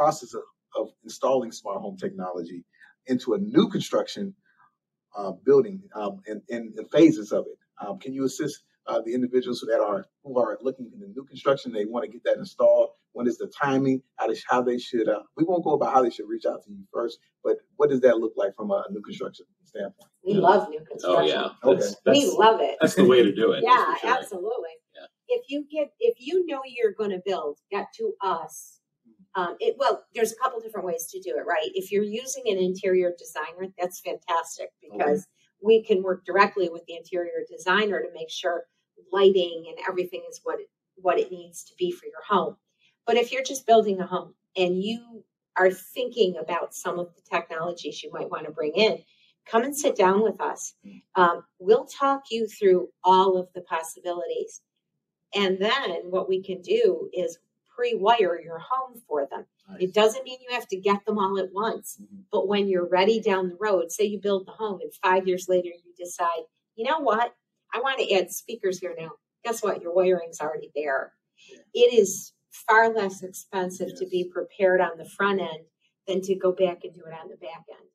process of, of installing smart home technology into a new construction uh, building um, and, and, and phases of it. Um, can you assist uh, the individuals that are who are looking in the new construction? They want to get that installed. When is the timing? How they, how they should? Uh, we won't go about how they should reach out to you first, but what does that look like from a new construction standpoint? We love new construction. Oh, yeah. Okay. That's, We love it. that's the way to do it. Yeah, sure. absolutely. Yeah. If you get, if you know you're gonna build, get to us. Um, it, well, there's a couple different ways to do it, right? If you're using an interior designer, that's fantastic because we can work directly with the interior designer to make sure lighting and everything is what it, what it needs to be for your home. But if you're just building a home and you are thinking about some of the technologies you might want to bring in, come and sit down with us. Um, we'll talk you through all of the possibilities. And then what we can do is pre-wire your home for them. It doesn't mean you have to get them all at once, Mhm. but when you're ready down the road, say you build the home and five years later you decide, you know what, I want to add speakers here now. Guess what? Your wiring's already there. It is far less expensive to be prepared on the front end than to go back and do it on the back end.